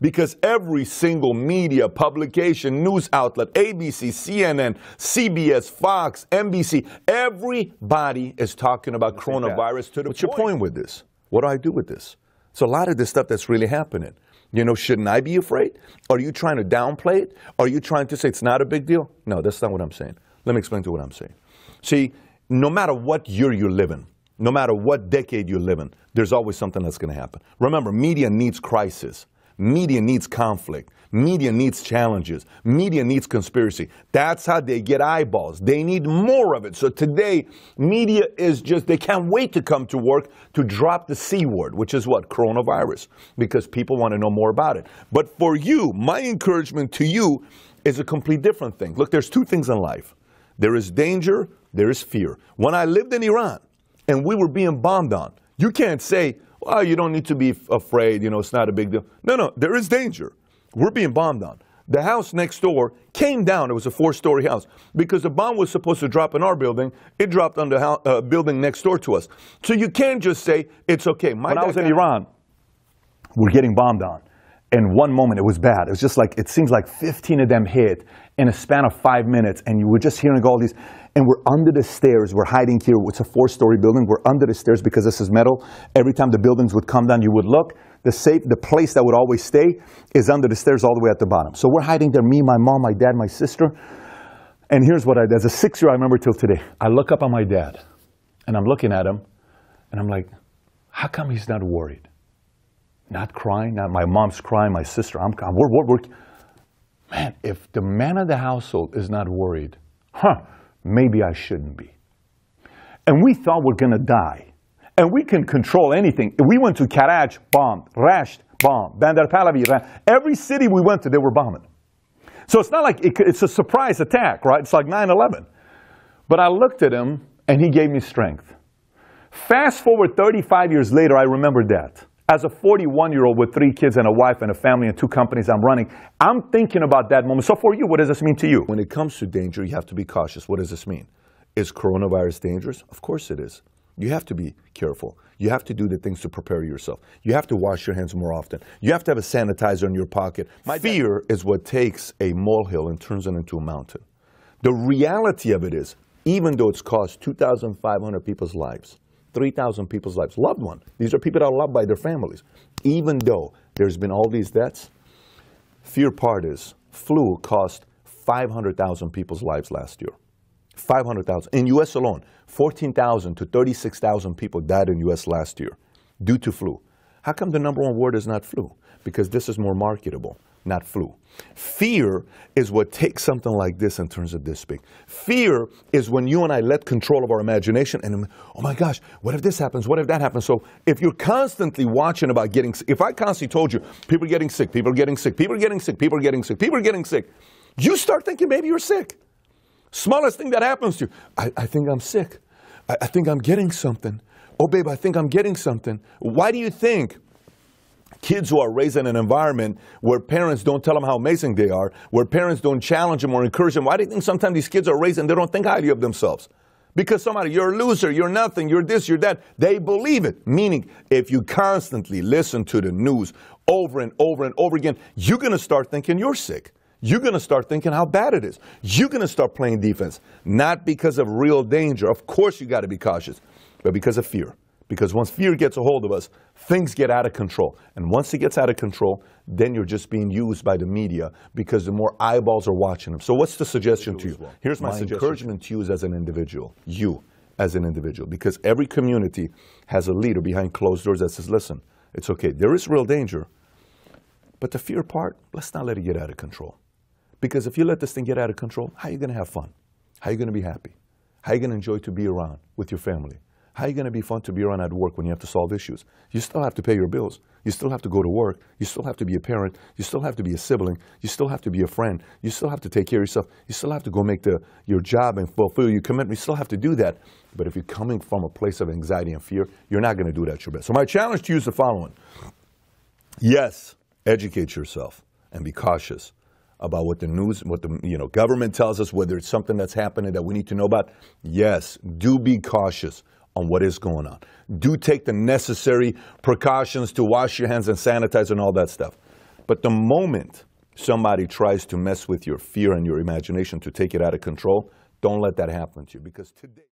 Because every single media, publication, news outlet, ABC, CNN, CBS, Fox, NBC, everybody is talking about coronavirus to the What's your point with this? What do I do with this? So a lot of this stuff that's really happening. You know, shouldn't I be afraid? Are you trying to downplay it? Are you trying to say it's not a big deal? No, that's not what I'm saying. Let me explain to you what I'm saying. See, no matter what year you live in, no matter what decade you live in, there's always something that's going to happen. Remember, media needs crisis. Media needs conflict. Media needs challenges. Media needs conspiracy. That's how they get eyeballs. They need more of it. So today, media is just, they can't wait to come to work to drop the C word, which is what? Coronavirus, because people want to know more about it. But for you, my encouragement to you is a complete different thing. Look, there's two things in life there is danger, there is fear. When I lived in Iran and we were being bombed on, you can't say, well, you don't need to be afraid, you know, it's not a big deal. No, no, there is danger. We're being bombed on. The house next door came down. It was a four story house. Because the bomb was supposed to drop in our building, it dropped on the house, uh, building next door to us. So you can't just say, it's okay. My when I was in Iran, we're getting bombed on. In one moment, it was bad. It was just like, it seems like 15 of them hit in a span of five minutes, and you were just hearing all these and we're under the stairs. We're hiding here. It's a four-story building. We're under the stairs because this is metal. Every time the buildings would come down, you would look. The safe, the place that would always stay is under the stairs all the way at the bottom. So we're hiding there, me, my mom, my dad, my sister. And here's what I. As a six-year, I remember till today. I look up on my dad, and I'm looking at him, and I'm like, how come he's not worried? Not crying, not my mom's crying, my sister, I'm crying. We're, we're, we're. Man, if the man of the household is not worried, huh, maybe I shouldn't be. And we thought we're going to die. And we can control anything. We went to Karaj, bombed. Rasht, bombed. Bandar Pahlavi, every city we went to, they were bombing. So it's not like it, it's a surprise attack, right? It's like 9 11. But I looked at him and he gave me strength. Fast forward 35 years later, I remember that. As a 41 year old with three kids and a wife and a family and two companies I'm running, I'm thinking about that moment. So, for you, what does this mean to you? When it comes to danger, you have to be cautious. What does this mean? Is coronavirus dangerous? Of course it is. You have to be careful. You have to do the things to prepare yourself. You have to wash your hands more often. You have to have a sanitizer in your pocket. My fear is what takes a molehill and turns it into a mountain. The reality of it is, even though it's cost 2,500 people's lives, 3,000 people's lives, loved one. These are people that are loved by their families. Even though there's been all these deaths, fear part is flu cost 500,000 people's lives last year. 500,000. In U.S. alone, 14,000 to 36,000 people died in U.S. last year due to flu. How come the number one word is not flu? Because this is more marketable not flu. Fear is what takes something like this and turns it this big. Fear is when you and I let control of our imagination and, oh my gosh, what if this happens? What if that happens? So if you're constantly watching about getting sick, if I constantly told you, people are getting sick, people are getting sick, people are getting sick, people are getting sick, people are getting sick, you start thinking maybe you're sick. Smallest thing that happens to you, I, I think I'm sick. I, I think I'm getting something. Oh, babe, I think I'm getting something. Why do you think? Kids who are raised in an environment where parents don't tell them how amazing they are, where parents don't challenge them or encourage them. Why do you think sometimes these kids are raised and they don't think highly of themselves? Because somebody, you're a loser, you're nothing, you're this, you're that. They believe it. Meaning, if you constantly listen to the news over and over and over again, you're going to start thinking you're sick. You're going to start thinking how bad it is. You're going to start playing defense. Not because of real danger. Of course, you got to be cautious, but because of fear. Because once fear gets a hold of us, things get out of control. And once it gets out of control, then you're just being used by the media because the more eyeballs are watching them. So what's the suggestion to you? Well. Here's my, my encouragement to you as an individual. You as an individual. Because every community has a leader behind closed doors that says, listen, it's okay. There is real danger. But the fear part, let's not let it get out of control. Because if you let this thing get out of control, how are you going to have fun? How are you going to be happy? How are you going to enjoy to be around with your family? How are you going to be fun to be around at work when you have to solve issues? You still have to pay your bills. You still have to go to work. You still have to be a parent. You still have to be a sibling. You still have to be a friend. You still have to take care of yourself. You still have to go make the, your job and fulfill your commitment. You still have to do that. But if you're coming from a place of anxiety and fear, you're not going to do that your best. So my challenge to you is the following. Yes, educate yourself and be cautious about what the news, what the you know government tells us, whether it's something that's happening that we need to know about. Yes, do be cautious on what is going on. Do take the necessary precautions to wash your hands and sanitize and all that stuff. But the moment somebody tries to mess with your fear and your imagination to take it out of control, don't let that happen to you because today.